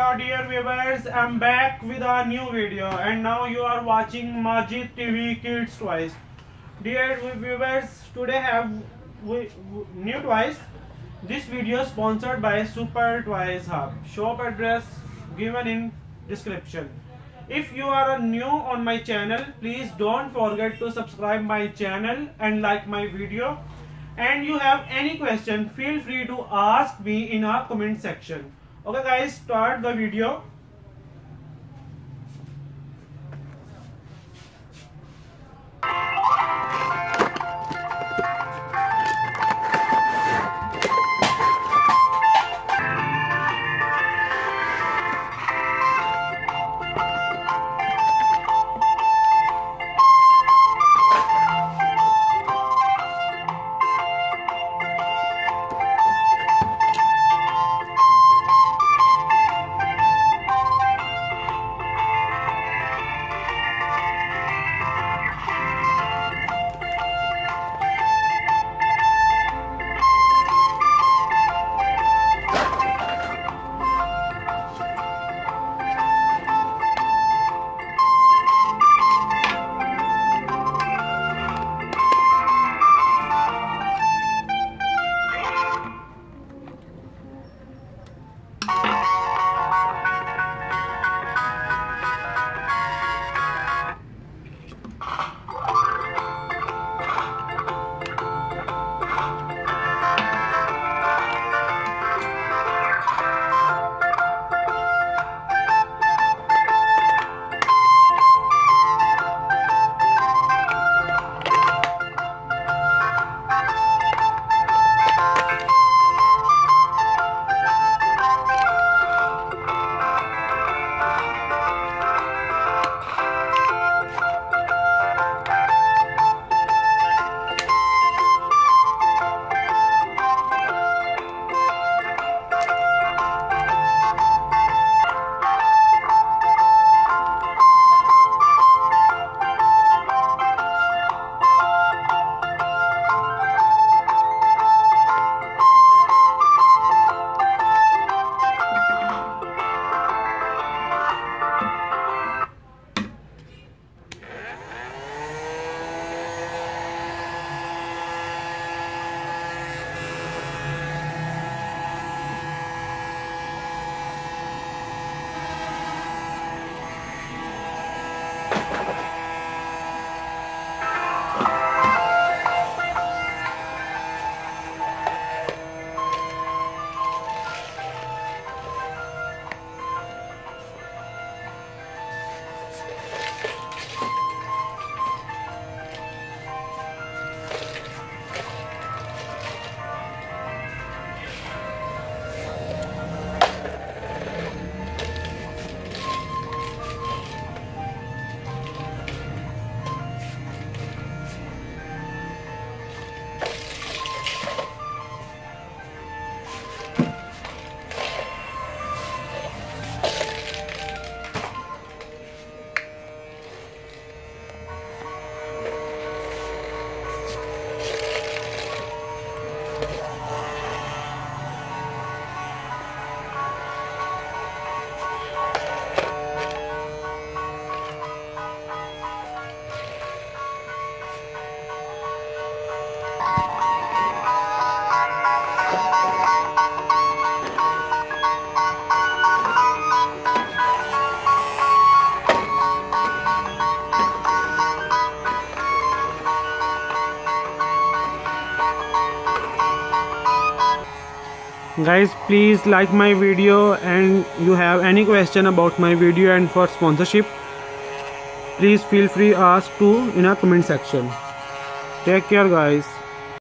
Hello dear viewers, I'm back with a new video and now you are watching Majid TV Kids Toys. Dear viewers, today have new toys. This video is sponsored by Super Toys Hub. Shop address given in description. If you are new on my channel, please don't forget to subscribe my channel and like my video. And you have any question, feel free to ask me in our comment section. Okay guys start the video guys please like my video and you have any question about my video and for sponsorship please feel free ask to in a comment section. Take care guys